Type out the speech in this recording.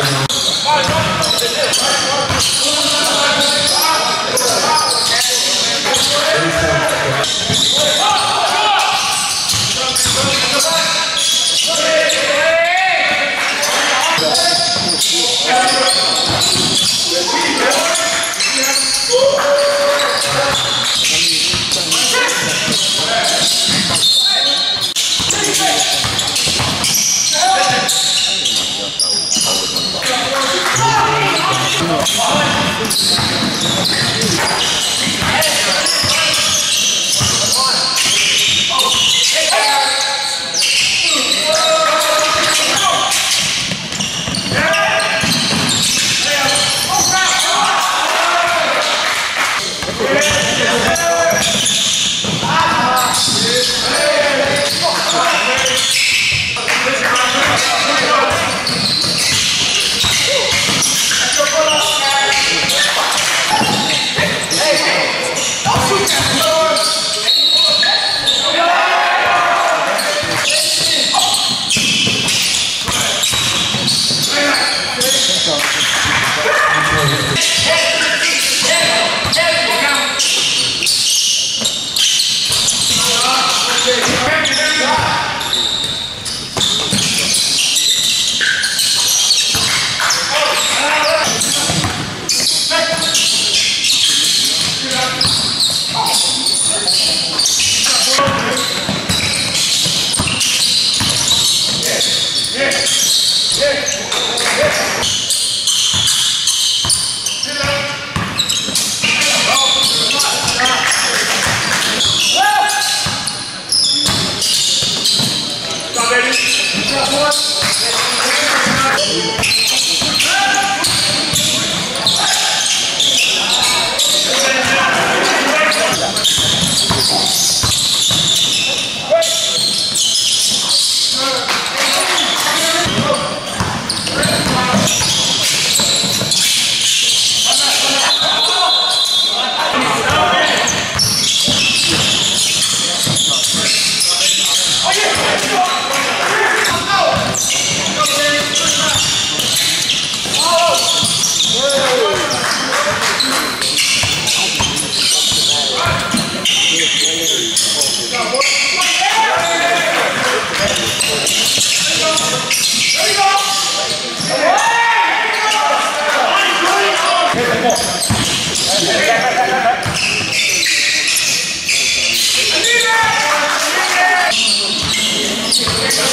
Yeah. Yeah. Thank you. Hey!